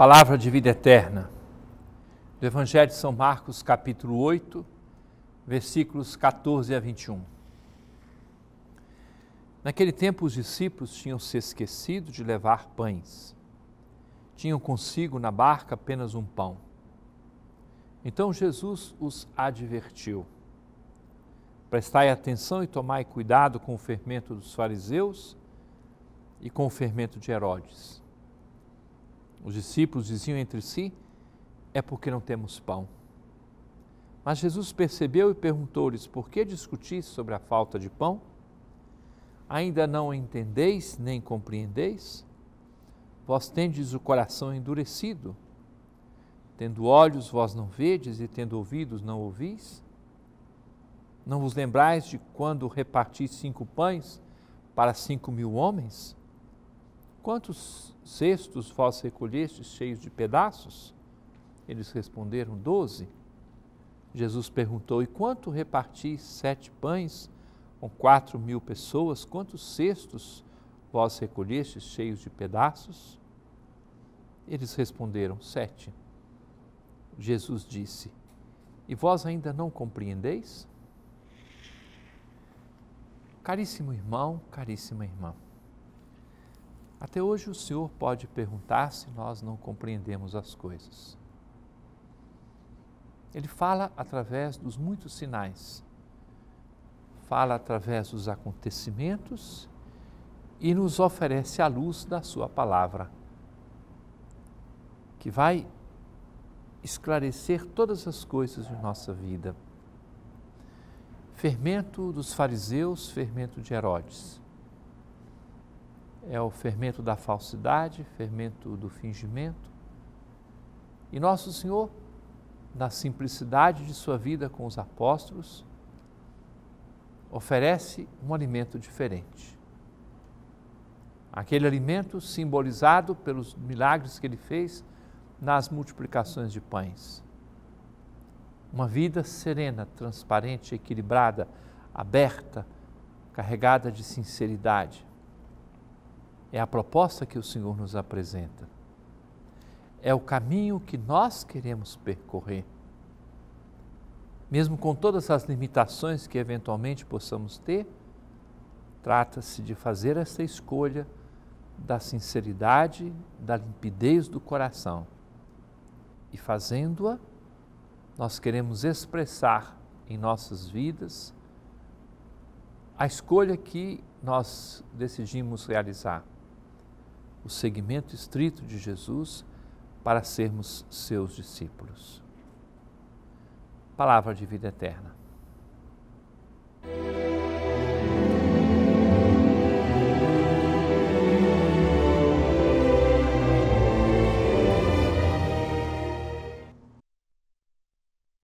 Palavra de vida eterna. Do Evangelho de São Marcos, capítulo 8, versículos 14 a 21. Naquele tempo, os discípulos tinham se esquecido de levar pães. Tinham consigo na barca apenas um pão. Então Jesus os advertiu: Prestai atenção e tomai cuidado com o fermento dos fariseus e com o fermento de Herodes. Os discípulos diziam entre si: É porque não temos pão. Mas Jesus percebeu e perguntou-lhes: Por que discutis sobre a falta de pão? Ainda não entendeis nem compreendeis? Vós tendes o coração endurecido. Tendo olhos, vós não vedes, e tendo ouvidos, não ouvis? Não vos lembrais de quando reparti cinco pães para cinco mil homens? Quantos cestos vós recolhestes cheios de pedaços? Eles responderam: Doze. Jesus perguntou: E quanto repartis sete pães com quatro mil pessoas, quantos cestos vós recolhestes cheios de pedaços? Eles responderam: Sete. Jesus disse: E vós ainda não compreendeis? Caríssimo irmão, caríssima irmã, até hoje o Senhor pode perguntar se nós não compreendemos as coisas. Ele fala através dos muitos sinais fala através dos acontecimentos e nos oferece a luz da Sua palavra, que vai esclarecer todas as coisas de nossa vida. Fermento dos fariseus, fermento de Herodes. É o fermento da falsidade, fermento do fingimento. E Nosso Senhor, na simplicidade de sua vida com os apóstolos, oferece um alimento diferente. Aquele alimento simbolizado pelos milagres que ele fez nas multiplicações de pães. Uma vida serena, transparente, equilibrada, aberta, carregada de sinceridade. É a proposta que o Senhor nos apresenta. É o caminho que nós queremos percorrer mesmo com todas as limitações que eventualmente possamos ter, trata-se de fazer essa escolha da sinceridade, da limpidez do coração. E fazendo-a, nós queremos expressar em nossas vidas a escolha que nós decidimos realizar, o seguimento estrito de Jesus para sermos seus discípulos palavra de vida eterna.